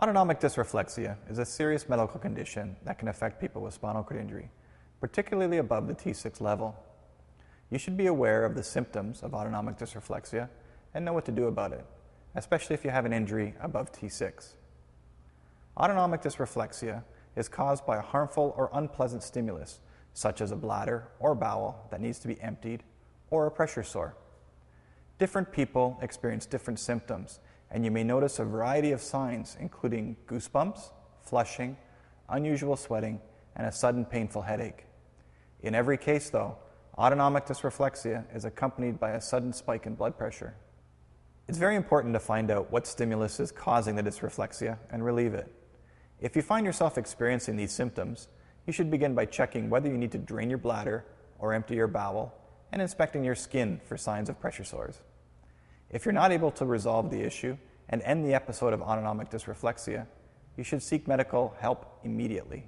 Autonomic dysreflexia is a serious medical condition that can affect people with spinal cord injury, particularly above the T6 level. You should be aware of the symptoms of autonomic dysreflexia and know what to do about it, especially if you have an injury above T6. Autonomic dysreflexia is caused by a harmful or unpleasant stimulus, such as a bladder or bowel that needs to be emptied, or a pressure sore. Different people experience different symptoms and you may notice a variety of signs, including goosebumps, flushing, unusual sweating, and a sudden painful headache. In every case, though, autonomic dysreflexia is accompanied by a sudden spike in blood pressure. It's very important to find out what stimulus is causing the dysreflexia and relieve it. If you find yourself experiencing these symptoms, you should begin by checking whether you need to drain your bladder or empty your bowel and inspecting your skin for signs of pressure sores. If you're not able to resolve the issue and end the episode of autonomic dysreflexia, you should seek medical help immediately.